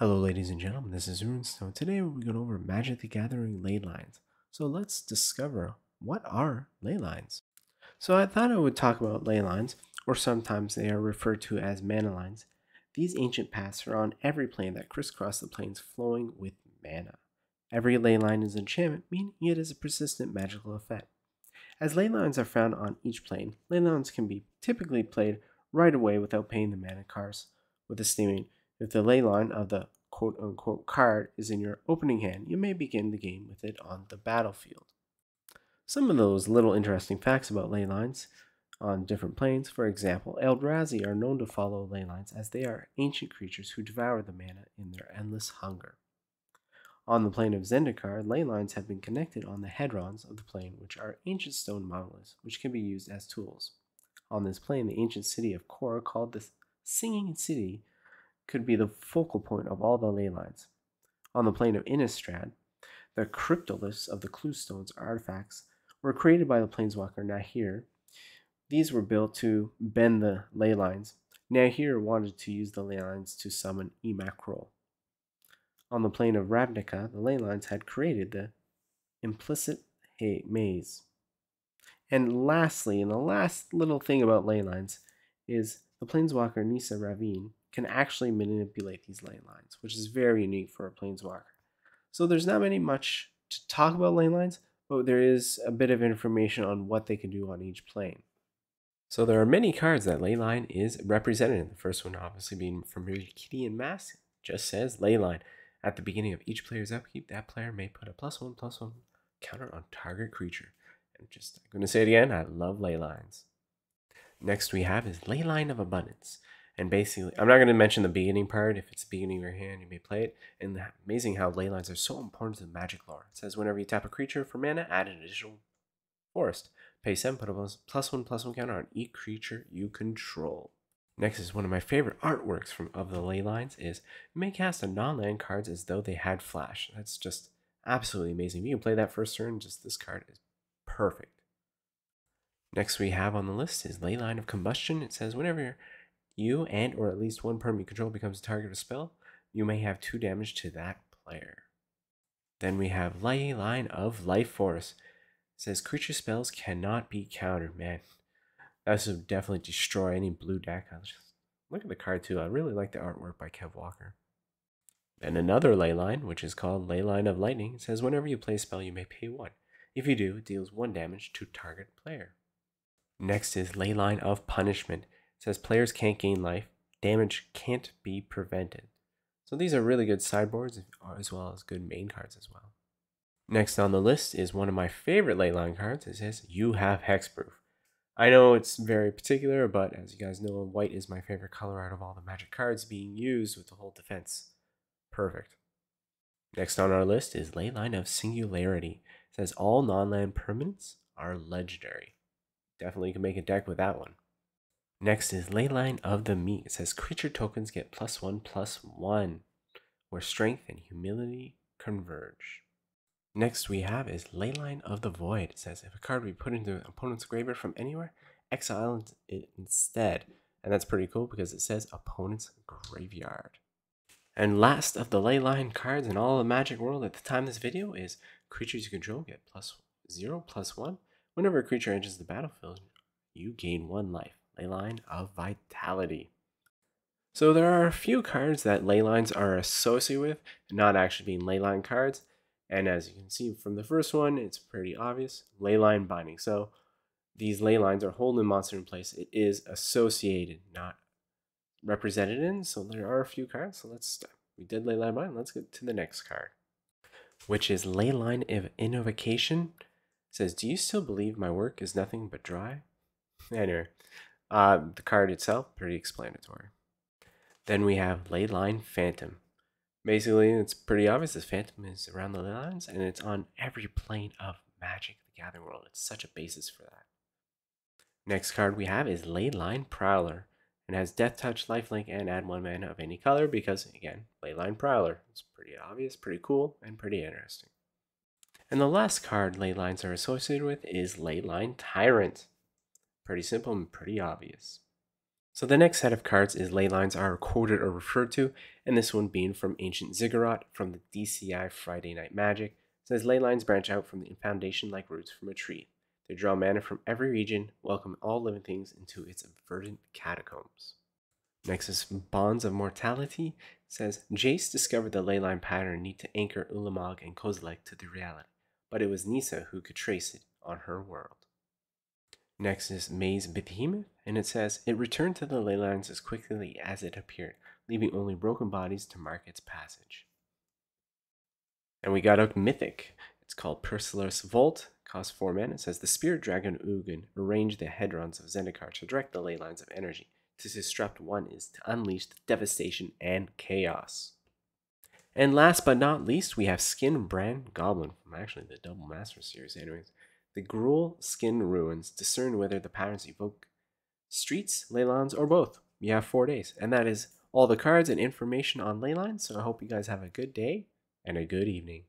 Hello ladies and gentlemen, this is RuneSnow. Today we're going over Magic the Gathering ley lines. So let's discover what are ley lines. So I thought I would talk about ley lines, or sometimes they are referred to as mana lines. These ancient paths are on every plane that crisscross the planes flowing with mana. Every ley line is an enchantment, meaning it is a persistent magical effect. As ley lines are found on each plane, ley lines can be typically played right away without paying the mana cost with a steaming if the ley line of the quote unquote card is in your opening hand, you may begin the game with it on the battlefield. Some of those little interesting facts about ley lines on different planes, for example, Eldrazi are known to follow ley lines as they are ancient creatures who devour the mana in their endless hunger. On the plane of Zendikar, ley lines have been connected on the hedrons of the plane, which are ancient stone monoliths, which can be used as tools. On this plane, the ancient city of Kor, called the Singing City, could be the focal point of all the ley lines. On the plane of Innistrad, the cryptoliths of the Cluestones artifacts were created by the planeswalker Nahiri. These were built to bend the ley lines. Nahiri wanted to use the ley lines to summon Emrakul. On the plane of Ravnica, the ley lines had created the implicit maze. And lastly, and the last little thing about ley lines is the planeswalker Nissa Revane can actually manipulate these ley lines, which is very unique for a planeswalker. So there's not many much to talk about ley lines, but there is a bit of information on what they can do on each plane. So there are many cards that Leyline is represented in. The first one obviously being from Mercadian Masques, just says Leyline. At the beginning of each player's upkeep, that player may put a plus one plus one counter on target creature. And just I'm gonna say it again, I love ley lines. Next we have is Leyline of Abundance. And basically, I'm not going to mention the beginning part. If it's the beginning of your hand, you may play it. And amazing how ley lines are so important to the magic lore. It says whenever you tap a creature for mana, add an additional forest. Pay 7, put a plus 1 plus 1 counter on each creature you control. Next is one of my favorite artworks from of the ley lines is you may cast a non-land cards as though they had flash. That's just absolutely amazing. If You can play that first turn, just this card is perfect. Next we have on the list is Leyline of Combustion. It says whenever you and or at least one permanent you control becomes a target of a spell, you may have two damage to that player. Then we have Ley Line of Life Force. It says creature spells cannot be countered. Man, that would definitely destroy any blue deck. I just Look at the card too. I really like the artwork by Kev Walker. Then another ley line, which is called Ley Line of Lightning, says whenever you play a spell, you may pay one. If you do, it deals one damage to target player. Next is Ley Line of Punishment says players can't gain life, damage can't be prevented. So these are really good sideboards as well as good main cards as well. Next on the list is one of my favorite leyline cards. It says you have hexproof. I know it's very particular, but as you guys know, white is my favorite color out of all the magic cards being used with the whole defense. Perfect. Next on our list is Leyline of Singularity. It says all non-land permanents are legendary. Definitely can make a deck with that one. Next is Leyline of the Meek. It says creature tokens get plus one plus one, where strength and humility converge. Next we have is Leyline of the Void. It says if a card be put into an opponent's graveyard from anywhere, exile it instead. And that's pretty cool because it says opponent's graveyard. And last of the Leyline cards in all the Magic world at the time of this video is creatures you control get plus zero plus one. Whenever a creature enters the battlefield, you gain one life ley line of vitality. So there are a few cards that ley lines are associated with, not actually being ley line cards. And as you can see from the first one, it's pretty obvious, ley line binding. So these ley lines are holding the monster in place. It is associated, not represented in. So there are a few cards. So let's we did ley line binding. Let's get to the next card, which is ley line of invocation. It says, do you still believe my work is nothing but dry? Anyway, uh, the card itself, pretty explanatory. Then we have Leyline Phantom. Basically, it's pretty obvious this Phantom is around the ley lines, and it's on every plane of Magic the Gathering world. It's such a basis for that. Next card we have is Leyline Prowler. and has Death Touch, Lifelink, and add one mana of any color because, again, Leyline Prowler. It's pretty obvious, pretty cool, and pretty interesting. And the last card ley lines are associated with is Leyline Tyrant. Pretty simple and pretty obvious. So the next set of cards is ley lines are recorded or referred to, and this one being from Ancient Ziggurat from the DCI Friday Night Magic. Says ley lines branch out from the foundation like roots from a tree. They draw mana from every region, welcome all living things into its verdant catacombs. Next is Bonds of Mortality. Says Jace discovered the ley line pattern need to anchor Ulamog and Kozilek to the reality, but it was Nissa who could trace it on her world. Next is Maze Behemoth, and it says it returned to the ley lines as quickly as it appeared, leaving only broken bodies to mark its passage. And we got a mythic. It's called Perilous Vault. Costs 4 mana. It says the Spirit Dragon Ugin arranged the hedrons of Zendikar to direct the ley lines of energy. To disrupt one is to unleash devastation and chaos. And last but not least, we have Skin Brand Goblin from actually the Double Master series, anyways. The Gruul Skin Ruins discern whether the patterns evoke streets, ley lines, or both. You have four days, and that is all the cards and information on ley lines. So I hope you guys have a good day and a good evening.